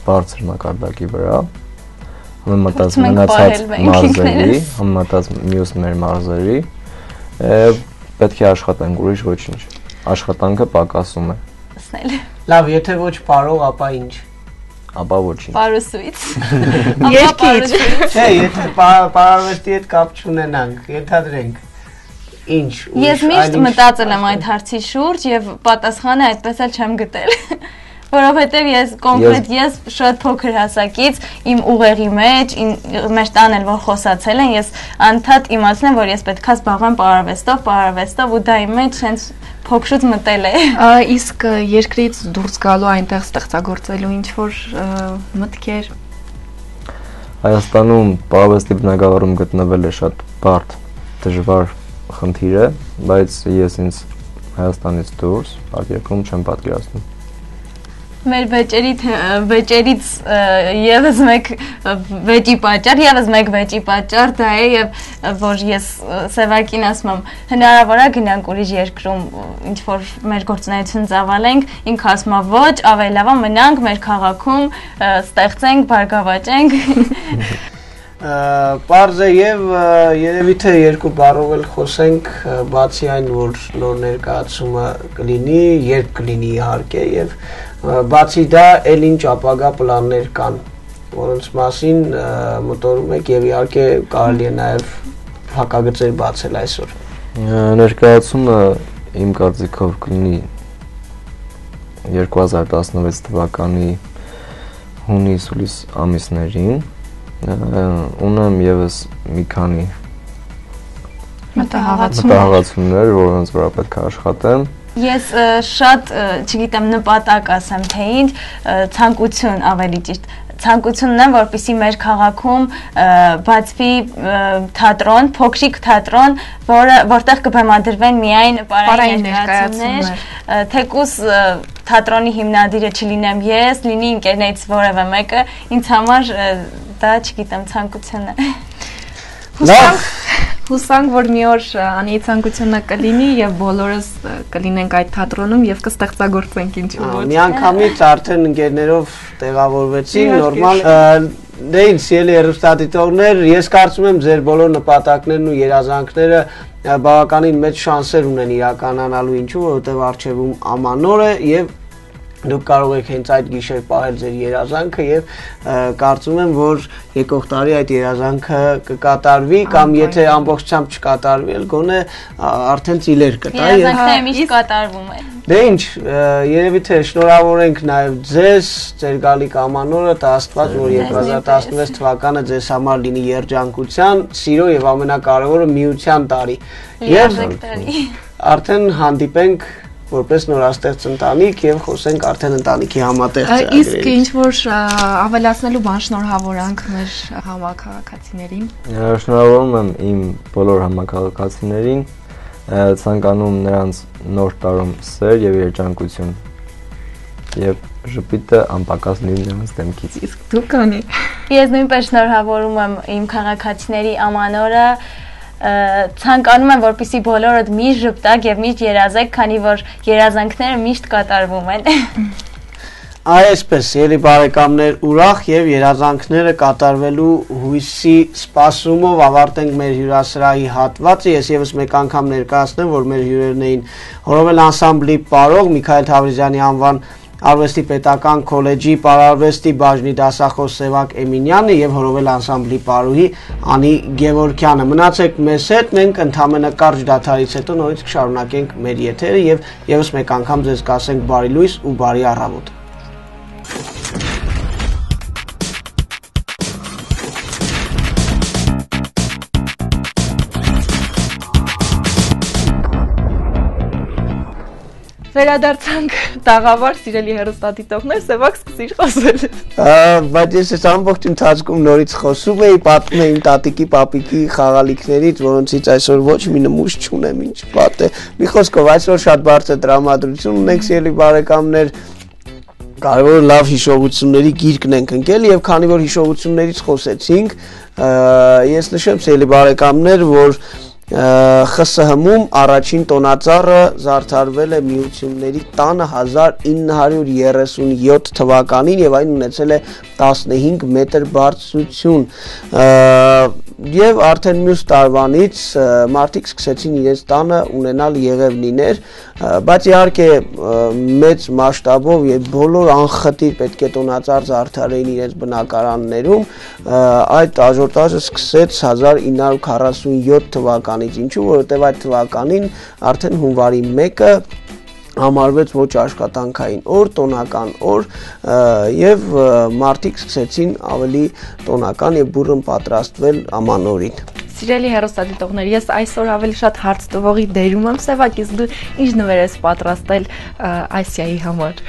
բարձր մակարդակի վրա համեմատած մնացած մարզերի, համեմատած մյուս մեր մարզերի, պետք է աշխատենք ուրիշ ոչինչ։ Աշխատանքը պակասում է։ Սնել։ Լավ, եթե ոչ կարող, ապա ինչ։ Ապա ոչինչ։ Պարուսույց։ Երկիչ։ Չէ, եթե պարարվեստի հետ կապ չունենանք, ենթադրենք ինչ Ես միշտ մտածել եմ այդ հարցի շուրջ եւ պատասխանը այդպես էլ չեմ գտել որովհետև ես կոնկրետ ես շատ փոքր հասակից իմ ուղեղի մեջ մեր տան էլ որ խոսացել են ես անդադ իմացել եմ որ ես պետքա զբաղվեմ պարարվեստով պարարվեստով ու դա իմ մեջ հենց փոքրուց մտել է իսկ երկրից դուրս գալու այնտեղ ստեղծագործելու ինչ որ մտքեր Հայաստանում պարարվեստի բնակավարում գտնվել է շատ բարդ դժվար խնդիր է, բայց ես ինձ Հայաստանից դուրս արտերկրում չեմ պատկերացնում մեր վեճերի վեճերից եւս մեկ վեճի պատճառ, եւս մեկ վեճի պատճառ դա է եւ որ ես Սևակին ասում եմ հնարավոր է գնանք ուրիշ երկրում ինչ որ մեր գործունեություն ծավալենք, ինքը ասում է ոչ, ավելի լավ է մնանք մեր քաղաքում, ստեղծենք, բարգավաճենք Պարզ է եւ երևի թե երկու բառով էլ խոսենք բացի այն որ նոր ներկայացումը կլինի, երբ կլինի իհարկե եւ Բացի դա, ել ինչ ապագա պլաններ կան, որոնց մասին մտորում եք եւ իհարկե կարելի է նաեւ հակագծեր բացել այսօր։ Ներկայացումը իմ կարծիքով կլինի 2016 թվականի հունիս-հուլիս ամիսներին ունեմ եւս մի քանի մտահղացումներ, որոնց վրա պետք է աշխատեմ Ես շատ, չգիտեմ, նպատակ ասեմ, թե ինչ, ցանկություն ավելի ճիշտ ցանկությունն է, որպեսի մեր քաղաքում բացվի թատրոն, փոքրիկ թատրոն, որը որտեղ կբեմադրվեն միայն պարային ներկայացումներ, թեկուս թատրոնի հիմնադիրը չլինեմ ես, լինի ընկերներից որևէ մեկը, ինձ համար դա, չգիտեմ, ցանկությունն է։ Լավ, Հուսանք, որ մի օր անի ցանկությունը կլինի եւ բոլորս կլինենք այդ թատրոնում եւ կստեղծագործենք ինչ որ։ Մի անգամից արդեն ընկերներով տեղավորվեցին, նորմալ դե ինչ սիրելի երուստադիտողներ, ես կարծում եմ ձեր բոլոր նպատակներն ու երազանքները բավականին մեծ շանսեր ունեն իրականանալու ինչու, որովհետև արժևում ամանոր է եւ դուք կարող եք հենց այդ գիշեր պահել ձեր երազանքը եւ կարծում եմ որ եկող տարի այդ երազանքը կկատարվի կամ եթե ամբողջությամբ չկատարվի, էլ գոնե արդեն ծիլեր կտա եւ երազանքները միշտ կատարվում են։ Դե ինչ, երևի թե շնորհավորենք նաեւ ձեզ, ձեր գալիք ամանորը, տա Աստված, որ 2016 թվականը ձեզ համար լինի երջանկության, սիրո եւ ամենակարևորը միության տարի։ Եվ արդեն հանդիպենք որպես նորաստեղծ ընտանիք եւ խոսենք արդեն ընտանիքի համատեղ ծրագրերից։ Իսկ ինչ որ ավելացնելու բան շնորհավորանք մեր համակարգացիներին։ Շնորհավորում եմ իմ բոլոր համակարգացիներին, ցանկանում նրանց նոր տարում սեր եւ երջանկություն եւ ժպիտը անպակաս լինի նրանց դեմքից։ Իսկ դու կանի։ Ես նույնպես շնորհավորում եմ իմ քաղաքացիների ամանորը, ցանկանում եմ որպեսի բոլորդ միշտ ժպտակ եւ միշտ երազեք, քանի որ երազանքները միշտ կատարվում են։ Այսպես, ելի բարեկամներ, ուրախ եւ երազանքները կատարվելու հույսի սպասումով ավարտենք մեր հյուրասրահի հատվածը։ Ես եւս մեկ անգամ ներկայացնեմ, որ մեր հյուրերն էին Հորովել անսամբլի պարող Միքայել Թավրիզյանի անվան Արվեստի պետական քոլեջի պարարվեստի բաժնի դասախոս Սևակ Էմինյանը եւ հորովել անսամբլի պարուհի Անի Գևորքյանը։ Մնացեք մեզ հետ, մենք ընդհանրապես կարճ դաթարից հետո նորից կշարունակենք մեր եթերը եւ եւս մեկ անգամ ձեզ կասենք բարի լույս ու բարի առավոտ։ Վերադարձանք տաղավար սիրելի հերոստատիտողներ, Սևակ սկսիր խոսել։ Բայց ես այս ամբողջ ընթացքում նորից խոսում էի, պատմում էի տատիկի, պապիկի խաղալիքներից, որոնցից այսօր ոչ մի նմուշ չունեմ, ինչ պատ է։ Մի խոսքով այսօր շատ բարձր տրամադրություն ունենք սիրելի բարեկամներ, կարևորը լավ հիշողությունների գիրկն ենք ընկել եւ քանի որ հիշողություններից խոսեցինք, ես նշեմ սիրելի բարեկամներ, որ ԽՍՀՄ-ում առաջին տոնածառը զարդարվել է միությունների տանը 1937 թվականին եւ այն ունեցել է 15 մետր բարձրություն եւ արդեն մյուս տարվանից մարտիկ սկսեցին իրենց տանը ունենալ եղևնիներ, բայց իհարկե մեծ մասշտաբով եւ բոլոր անխտիր պետք է տոնածառ զարդարեին իրենց բնակարաններում, այդ աժորտաժը սկսեց 1947 թվականից, ինչու որովհետեւ այդ թվականին արդեն հունվարի 1-ը համարվեց ոչ աշխատանքային օր, տոնական օր եւ մարտիկ սկսեցին ավելի տոնական եւ բուրըն պատրաստվել ամանորին։ Սիրելի հերոստատիտողներ, ես այսօր ավելի շատ հարց տվողի դերում եմ, Սևակից դու ինչ նվեր ես պատրաստել Ասիայի համար։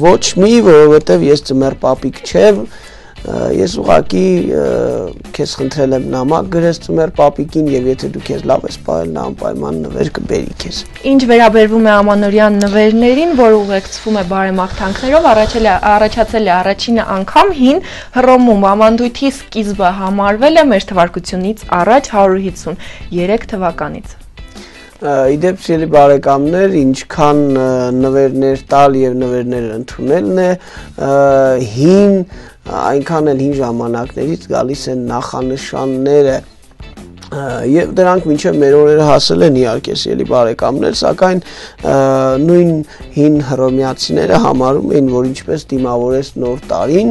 Ոչ մի, որովհետեւ ես ծմեր պապիկ չեմ, ես ուղակի քեզ խնդրել եմ նամակ գրես ծմեր պապիկին եւ եթե դու քեզ լավ ես ողել նա անպայման նվեր կբերի քեզ ինչ վերաբերվում է ամանորյան նվերներին որ ուղեկցվում է բարեմաղթանքներով առաջել է առաջացել է առաջին անգամ հին հռոմում ամանդույթի սկիզբը համարվել է մեր թվարկությունից առաջ 153 թվականից իդեպ սիրելի բարեկամներ, ինչքան նվերներ տալ եւ նվերներ ընդունելն է հին այնքան էլ հին ժամանակներից գալիս են նախանշանները եւ դրանք մինչեւ մեր օրերը հասել են իհարկե սիրելի բարեկամներ, սակայն նույն հին հռոմեացիները համարում էին, որ ինչպես դիմավորես նոր տարին,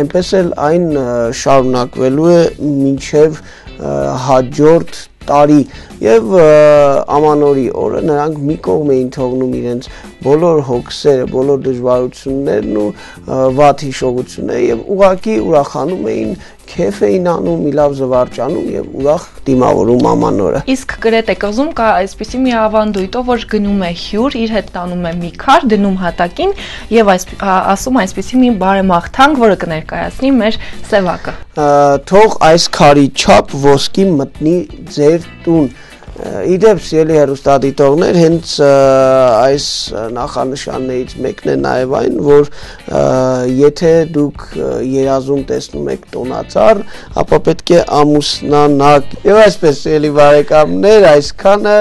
այնպես էլ այն շարունակվելու է մինչեւ հաջորդ տարի եւ ամանորի օրը նրանք մի կողմ էին թողնում իրենց բոլոր հոգսերը, բոլոր դժվարություններն ու վատ հիշողությունները եւ ուղակի ուրախանում էին քեֆ էին անում, մի լավ զվարճանում եւ ուրախ դիմավորում ամանորը։ Իսկ գրեթե կղզում կա այսպիսի մի ավանդույթ, որ գնում է հյուր, իր հետ տանում է մի քար, դնում հատակին եւ այս ասում այսպիսի մի բարեմաղթանք, որը կներկայացնի մեր սևակը։ Թող այս քարի չափ ոսկի մտնի ձեր տուն Իդեպ սիրելի հերոստատիտողներ, հենց այս նախանշաններից մեկն է նաև այն, որ եթե դուք երազում տեսնում եք տոնածառ, ապա պետք է ամուսնանաք։ Եվ այսպես սիրելի բարեկամներ, այսքանը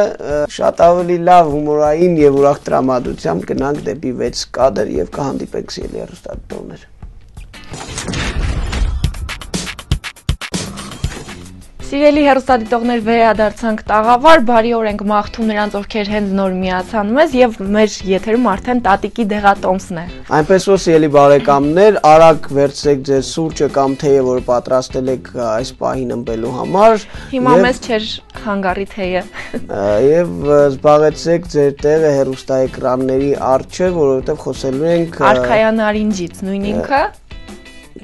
շատ ավելի լավ հումորային եւ ուրախ տրամադրությամբ գնանք դեպի 6 կադր եւ կհանդիպենք սիրելի հերոստատիտողներ։ Սիրելի հերոստատիտողներ, վերադարձանք տաղավար, բարի օր ենք մաղթում նրանց, ովքեր հենց նոր միացան մեզ եւ մեր եթերում արդեն Տատիկի դեղատոմսն է։ Այնպես որ սիրելի բարեկամներ, արագ վերցրեք ձեր սուրճը կամ թեյը, որ պատրաստել եք այս պահին ըմբելու համար։ Հիմա մեզ չէր հանգարի թեյը։ Եւ զբաղեցրեք ձեր տեղը հերոստաեկրանների առջև, որովհետեւ խոսելու ենք Արխայան արինջից, նույն ինքը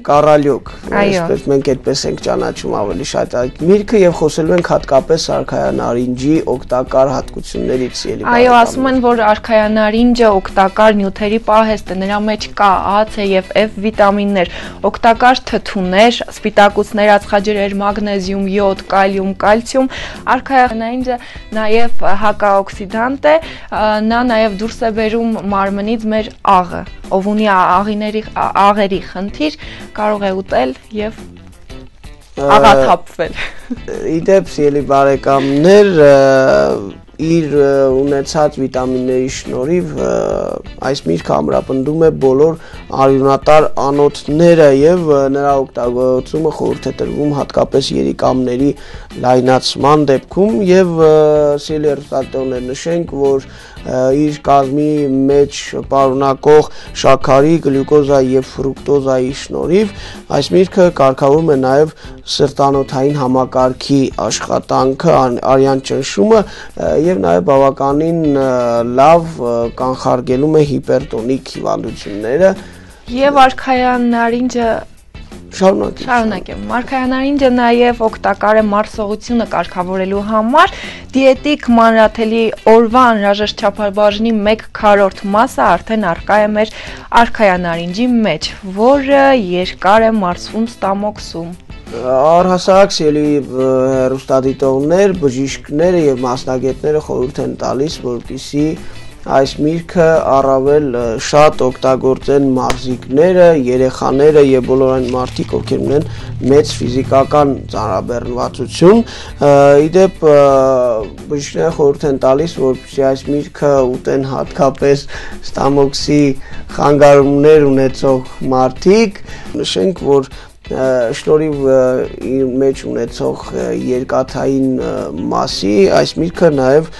Կարալյոկ, այսպես մենք այդպես ենք ճանաչում ավելի շատ այդ միրգը եւ խոսելու ենք հատկապես արխայան արինջի օգտակար հատկություններից ելի։ Այո, ասում են, որ արխայան արինջը օգտակար նյութերի պահեստ է, նրա մեջ կա A, C եւ F վիտամիններ, օգտակար թթուներ, սպիտակուցներ, ածխաջրեր, մագնեզիում, յոդ, կալիում, կալցիում։ Արխայան արինջը նաեւ հակաօքսիդանտ է, նա նաեւ դուրս է բերում մարմնից մեր աղը, ով ունի աղիների աղերի խնդիր կարող է ուտել եւ աղաթափվել։ Իդեպ, սիրելի բարեկամներ, իր ունեցած վիտամինների շնորհիվ այս միրգը ամրապնդում է բոլոր արյունատար անոթները եւ նրա օգտագործումը խորհուրդ է տրվում հատկապես երիկամների լայնացման դեպքում եւ սիրելի հերթատոներ նշենք որ իր կազմի մեջ պարունակող շաքարի, գլյուկոզայի եւ ֆրուկտոզայի շնորհիվ այս միրգը կարգավորում է նաեւ սրտանոթային համակարգի աշխատանքը, արյան ճնշումը եւ նաեւ բավականին լավ կանխարգելում է հիպերտոնիկ հիվանդությունները եւ արխայան նարինջը Շարունակեմ։ Շարունակեմ։ Մարգարյանարինջը նաև օգտակար է մարսողությունը կարգավորելու համար։ Դիետիկ մանրաթելի օրվա անհրաժեշտ չափաբաժնի 1/4 մասը արդեն արկա է մեր արքայանարինջի մեջ, որը երկար է մարսվում ստամոքսում առհասարակ սելի հերոստատիտողներ, բժիշկները եւ մասնագետները խորհուրդ են տալիս, որպիսի այս միրգը առավել շատ օգտագործեն մարզիկները, երեխաները եւ բոլոր այն մարդիկ, ովքեր ունեն մեծ ֆիզիկական ծանրաբեռնվածություն։ Իդեպ բժիշկները խորհուրդ են տալիս, որպեսզի այս միրգը ուտեն հատկապես ստամոքսի խանգարումներ ունեցող մարդիկ։ Նշենք, որ շնորհիվ իր մեջ ունեցող երկաթային մասի այս միրգը նաև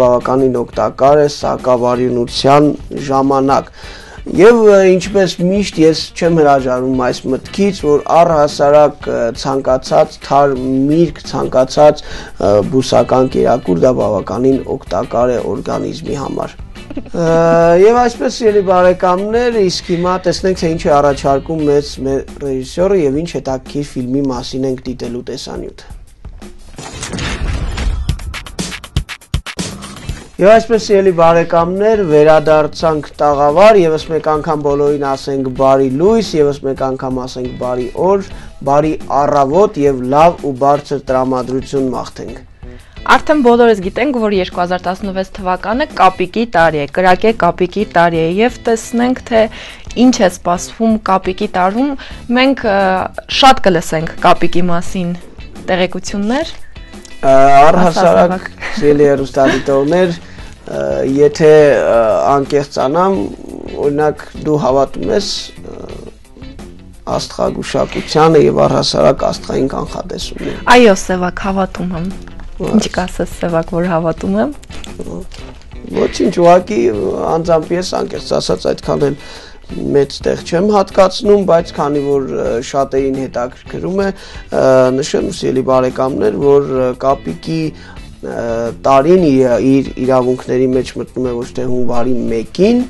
բավականին օգտակար է սակավարյունության ժամանակ Եվ ինչպես միշտ ես չեմ հրաժարվում այս մտքից, որ առհասարակ ցանկացած թար միրգ, ցանկացած բուսական կերակուր դա բավականին օգտակար է օրգանիզմի համար։ Եվ այսպես ելի բարեկամներ, իսկ հիմա տեսնենք թե ինչ է առաջարկում մեծ ռեժիսորը եւ ինչ հետաքրքիր ֆիլմի մասին ենք դիտելու տեսանյութը։ Եվ այսպես ելի բարեկամներ, վերադարձանք տաղավար, եւս մեկ անգամ բոլորին ասենք բարի լույս, եւս մեկ անգամ ասենք բարի օր, բարի առավոտ եւ լավ ու բարձր տրամադրություն մաղթենք։ Արդեն բոլորս գիտենք, որ 2016 թվականը կապիկի տարի է, կրակե կապիկի տարի է եւ տեսնենք թե ինչ է սպասվում կապիկի տարում։ Մենք շատ կլսենք կապիկի մասին տեղեկություններ։ Առհասարակ սիրելի հեռուստադիտողներ, եթե անկեղծանամ, օրինակ դու հավատում ես աստղագուշակությանը եւ առհասարակ աստղային կանխատեսումներին։ Այո, Սևակ հավատում եմ։ Ինչ կասես Սևակ, որ հավատում եմ։ Ոչինչ, ուղղակի անձամբ ես անկեղծ ասած այդքան էլ մեծ տեղ չեմ հատկացնում, բայց քանի որ շատերին հետաքրքրում է, նշեմ սիրելի բարեկամներ, որ կապիկի տարին իր իրավունքների մեջ մտնում է ոչ թե հունվարի 1-ին,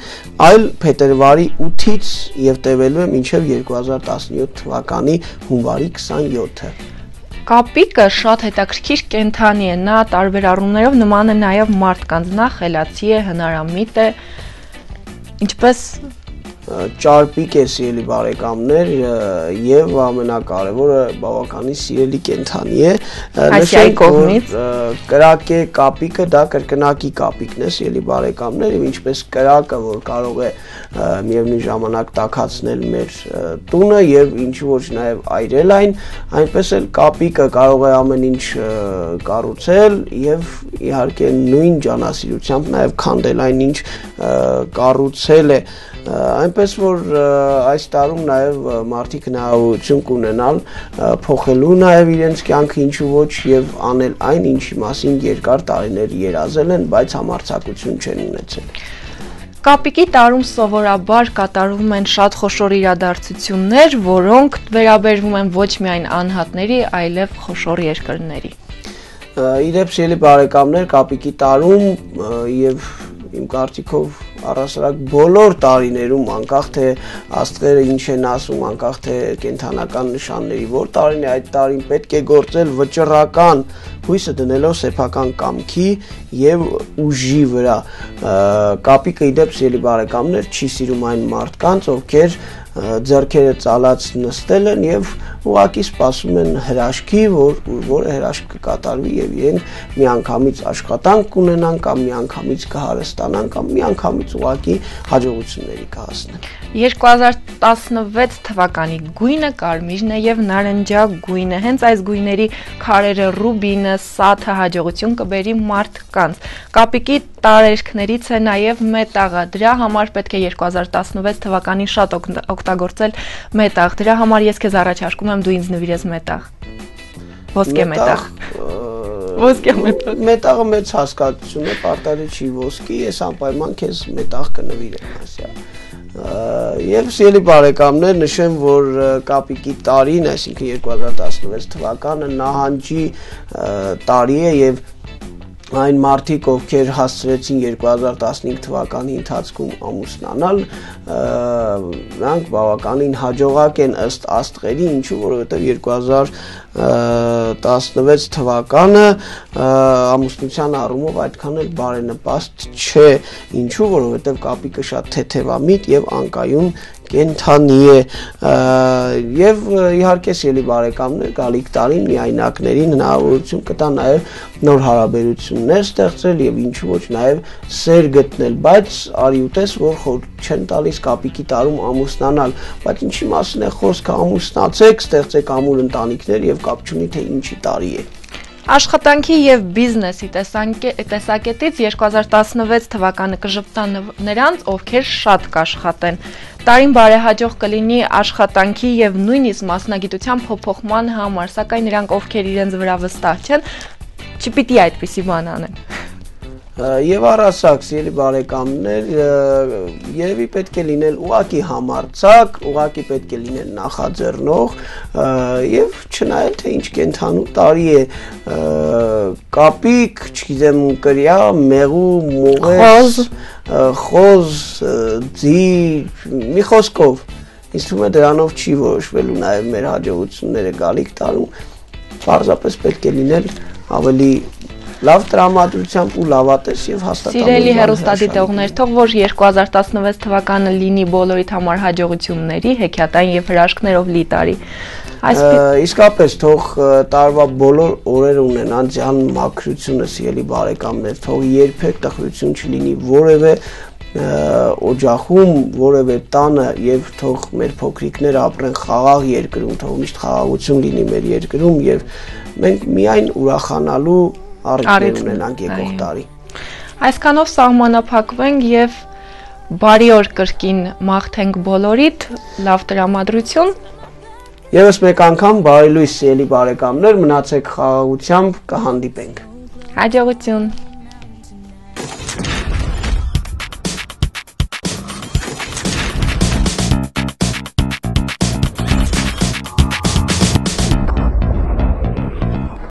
այլ փետրվարի 8-ից եւ տևելու է մինչեւ 2017 թվականի հունվարի 27-ը։ Կապիկը շատ հետաքրքիր կենթանի է, նա տարբեր առումներով նման է նաև մարդկանց, նա խելացի է, հնարամիտ է, ինչպես ճարպիկ է սիրելի բարեկամներ եւ ամենակարևորը բավականին սիրելի կենթանի է նշենք կողմից կրակե կապիկը դա կրկնակի կապիկն է սիրելի բարեկամներ եւ ինչպես կրակը որ կարող է միևնույն ժամանակ տակածնել մեր տունը եւ ինչ ոչ նաեւ այրել այն այնպես էլ կապիկը կարող է ամեն ինչ կառուցել եւ իհարկե նույն ջանասիրությամբ նաեւ քանդել այն ինչ կառուցել է այնպես որ այս տարում նաև մարդիկ հնարավորություն կունենալ փոխելու նաև իրենց կյանքը ինչու ոչ եւ անել այն ինչի մասին երկար տարիներ երազել են, բայց համարցակություն չեն ունեցել։ Կապիկի տարում սովորաբար կատարվում են շատ խոշոր իրադարձություններ, որոնք վերաբերվում են ոչ միայն անհատների, այլև խոշոր երկրների։ Իրեպ շելի բարեկամներ կապիկի տարում եւ իմ կարծիքով առասարակ բոլոր տարիներում, անկախ թե աստղերը ինչ են ասում, անկախ թե կենթանական նշանների, որ տարին է այդ տարին պետք է գործել վճռական հույսը դնելով սեփական կամքի եւ ուժի վրա։ Կապիկը իդեպ սիրելի բարեկամներ չի սիրում այն մարդկանց, ովքեր ձեռքերը ծալած նստել են եւ ուղակի սպասում են հրաշքի, որ որը հրաշք կկատարվի եւ իրենք միանգամից աշխատանք կունենան կամ միանգամից կհարստանան կամ միանգամից ուղակի հաջողությունների կհասնեն։ 2016 թվականի գույնը կարմիրն է եւ նարնջագույնը։ Հենց այս գույների քարերը ռուբինը, սաթը հաջողություն կբերի մարդկանց։ Կապիկի տարերքներից է նաեւ մետաղը։ Դրա համար պետք է 2016 թվականին շատ օգտագործել մետաղ։ Դրա համար ես քեզ առաջարկում եմ դու ինձ նվիրես մետաղ։ Ոսկե մետաղ։ Ոսկե մետաղ։ Մետաղը մեծ հասկացություն է, պարտադիր չի ոսկի, ես անպայման քեզ մետաղ կնվիրեմ, ասյա։ Եվ սիրելի բարեկամներ, նշեմ, որ կապիկի տարին, այսինքն 2016 թվականը նահանջի տարի է եւ այն մարդիկ, ովքեր հասցրեցին 2015 թվականի ընթացքում ամուսնանալ, նրանք բավականին հաջողակ են ըստ աստղերի, ինչու որովհետև 2016 թվականը ամուսնության առումով այդքան էլ բարենպաստ չէ, ինչու որովհետև կապիկը շատ թեթևամիտ եւ անկայուն կենթանի է եւ իհարկե սիրելի բարեկամներ գալիք տարին միայնակներին հնարավորություն կտա նաեւ նոր հարաբերություններ ստեղծել եւ ինչու ոչ նաեւ սեր գտնել բայց արի ուտես որ խոր չեն տալիս կապիկի տարում ամուսնանալ բայց ինչի մասին է խոսքը ամուսնացեք ստեղծեք ամուր ընտանիքներ եւ կապ չունի թե ինչի տարի է Աշխատանքի եւ բիզնեսի տեսակետից 2016 թվականը կժպտա նրանց, ովքեր շատ կաշխատեն։ Տարին բարեհաջող կլինի աշխատանքի եւ նույնիսկ մասնագիտության փոփոխման համար, սակայն նրանք ովքեր իրենց վրա վստահ չեն, չպիտի այդպիսի բան անեն եւ առասակ սիրելի բարեկամներ երևի պետք է լինել ուղակի համարցակ, ուղակի պետք է լինել նախաձեռնող եւ չնայել թե ինչ կենթանու տարի է կապիկ, չգիտեմ, կրյա, մեղու, մողես, խոզ, ձի, մի խոսքով ինձ թվում է դրանով չի որոշվելու նաև մեր հաջողությունները գալիք տարում պարզապես պետք է լինել ավելի լավ տրամադրությամբ ու լավատես եւ հաստատable։ Սիրելի հերոստատիտողներ, թող որ 2016 թվականը լինի բոլորիդ համար հաջողությունների, հեքիաթային եւ հրաշքներով լի տարի։ իսկապես թող տարվա բոլոր օրերը ունենան ձյան մաքրությունը, սիրելի բարեկամներ, թող երբեք տխրություն չլինի որևէ օջախում որևէ տանը եւ թող մեր փոքրիկները ապրեն խաղաղ երկրում, թող միշտ խաղաղություն լինի մեր երկրում եւ մենք միայն ուրախանալու առիթներ ունենանք եկող տարի։ Այսքանով սահմանափակվենք եւ բարի օր կրկին մաղթենք բոլորիդ, լավ տրամադրություն։ Եվս մեկ անգամ բարի լույս ելի բարեկամներ, մնացեք խաղաղությամբ, կհանդիպենք։ Հաջողություն։